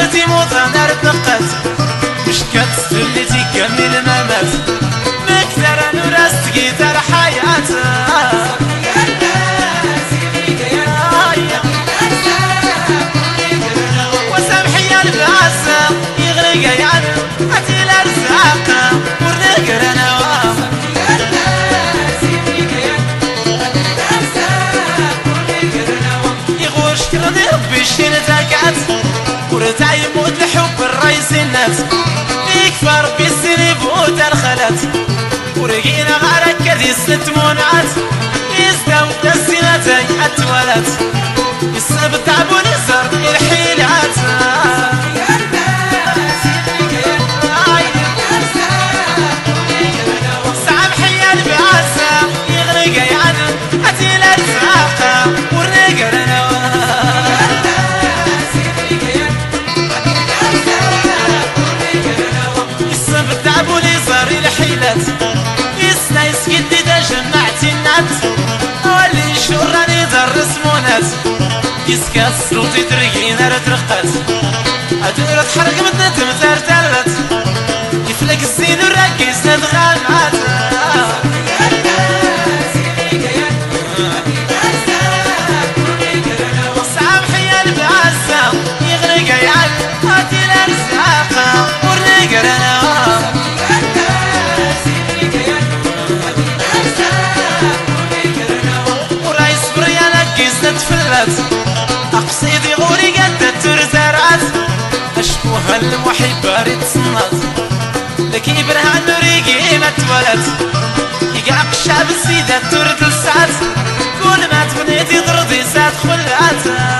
غير تيموت أنا رتنقات مش كتسلي كامل ما مات من غارك كذي ست منعت يزدو تسنتك أتولت يصب تعبون الزر الحين الناس يسكات صوتي ترقين نار ترقات أتدرى تحرق من تمثال تلت يفلك الزين وراكي سند غامات الزرات أقصيدي غوري قد الترزارات أشبوها المحبة رتصنات لكي برهان ريقي ما تولات يقعق الشعب السيدة ترد لسات كل ما تبنيتي ضرضي سات خلات